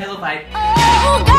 Pillow fight. Oh,